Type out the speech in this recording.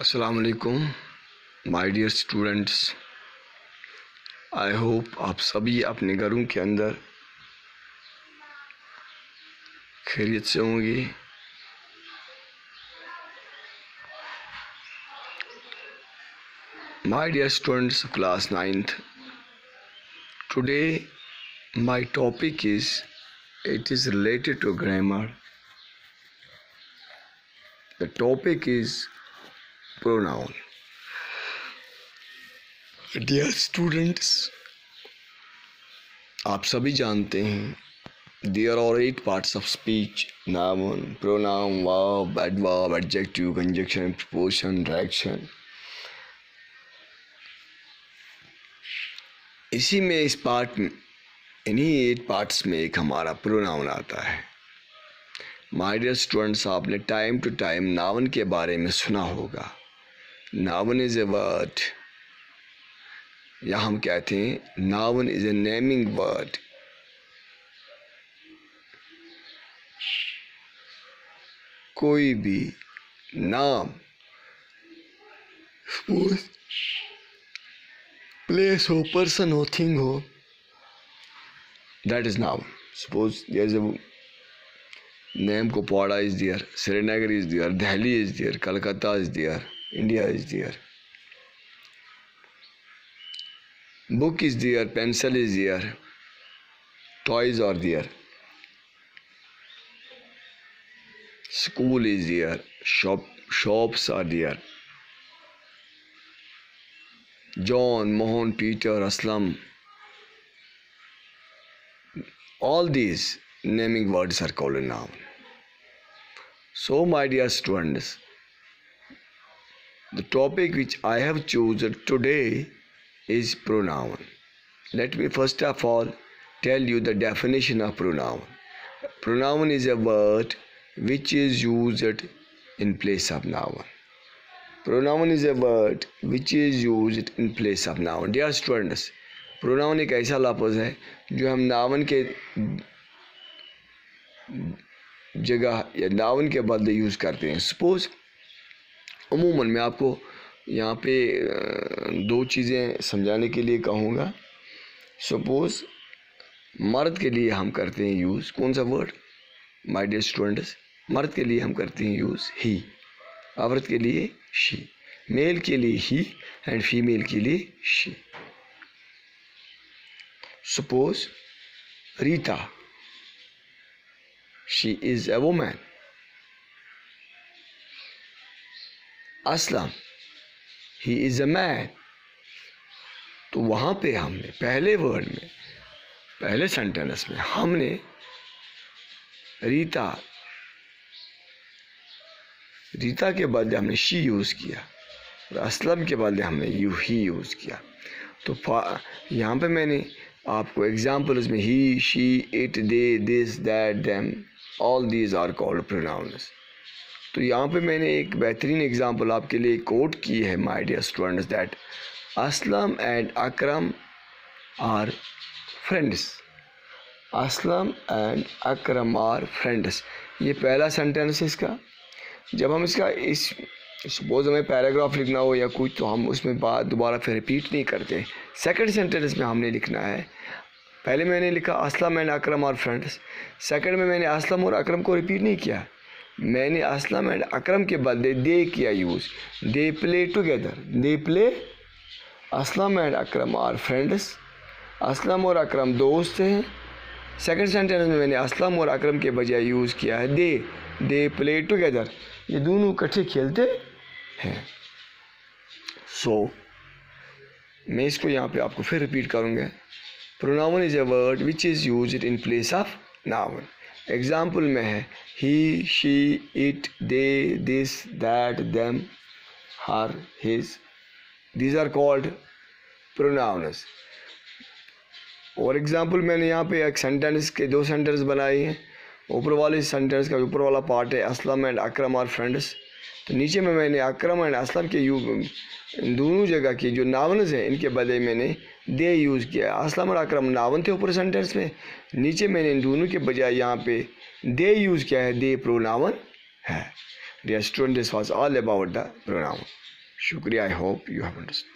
अस्सलाम वालेकुम my dear students I hope आप सभी अपने घरों के अंदर खैरियत से होंगे dear students of class 9th, today my topic is it is related to grammar. The topic is pronoun. Dear students, आप सभी जानते हैं there are eight parts of speech noun pronoun verb adverb adjective conjunction preposition direction इसी में इस part इन्हीं eight parts में एक हमारा प्रोनाउन आता है माय डियर स्टूडेंट्स आपने टाइम टू टाइम नावन के बारे में सुना होगा। नावन इज़ ए वर्ड या हम कहते हैं, noun is a naming word कोई भी नाम प्लेस हो पर्सन हो थिंग हो that is now suppose there is name को पौड़ा is there Srinagar is there Delhi is there Calcutta is there India is there book is there pencil is there toys are there school is there shop shops are there John Mohan Peter Aslam all these naming words are called a noun. So, my dear students, the topic which I have chosen today is pronoun. Let me first of all tell you the definition of pronoun. Pronoun is a word which is used in place of noun. Pronoun is a word which is use in place of noun dear students pronoun एक ऐसा लफ्ज़ है जो हम नावन के जगह या नावन के बदले यूज़ करते हैं। सपोज़ अमूमन मैं आपको यहाँ पे दो चीज़ें समझाने के लिए कहूँगा। सपोज़ मर्द के लिए हम करते हैं यूज़, कौन सा वर्ड माय डियर स्टूडेंट्स मर्द के लिए हम करते हैं यूज़ ही औरत के लिए शी मेल के लिए ही एंड फीमेल के लिए she suppose Rita she is a woman Aslam he is a man तो वहाँ पे हमने, पहले वर्ड में, पहले सेंटेंस में हमने रीता रीता के बदले हमने शी यूज़ किया और असलम के बदले हमने यू ही यूज़ किया। तो यहाँ पे मैंने आपको एग्जाम्पल्स में he she it they this that them all these are called pronouns तो यहाँ पे मैंने एक बेहतरीन एग्जांपल आपके लिए कोट की है my dear students that Aslam and Akram are friends Aslam and Akram are friends ये पहला सेंटेंस है इसका। जब हम इसका इस सपोज़ हमें पैराग्राफ लिखना हो या कुछ तो हम उसमें बात दोबारा फिर रिपीट नहीं करते। सेकंड सेंटेंस में हमने लिखना है पहले मैंने लिखा असलम एंड अकरम और फ्रेंड्स। सेकंड में मैंने असलम और अकरम को रिपीट नहीं किया। मैंने असलम एंड अकरम के बदले दे किया use they play together they play Aslam and Akram are friends. Aslam और अकरम दोस्त हैं। सेकंड सेंटेंस में मैंने असलम और अकरम के बजाय यूज़ किया है। दे। दे प्ले टुगेदर ये दोनों इकट्ठे खेलते हैं। सो so, मैं इसको यहाँ पे आपको फिर रिपीट करूँगा। Pronoun is a word which is use in place of noun example में है he she it they this that them her his these are called pronouns और एग्ज़ाम्पल मैंने यहाँ पे एक सेंटेंस के, दो सेंटेंस बनाए हैं। ऊपर वाले सेंटेंस का, ऊपर वाला पार्ट है, Aslam and Akram are friends तो नीचे में मैंने आक्रमण एंड असलम के यू दोनों जगह के जो नावन्स हैं, इनके बदले मैंने दे यूज़ किया। असलम और आक्रम नावन थे ऊपर सेंटेंस में। नीचे मैंने इन दोनों के बजाय यहाँ पे दे यूज़ किया है, दे प्रो नावन है। Student this was all about the pronoun शुक्रिया I hope you have understood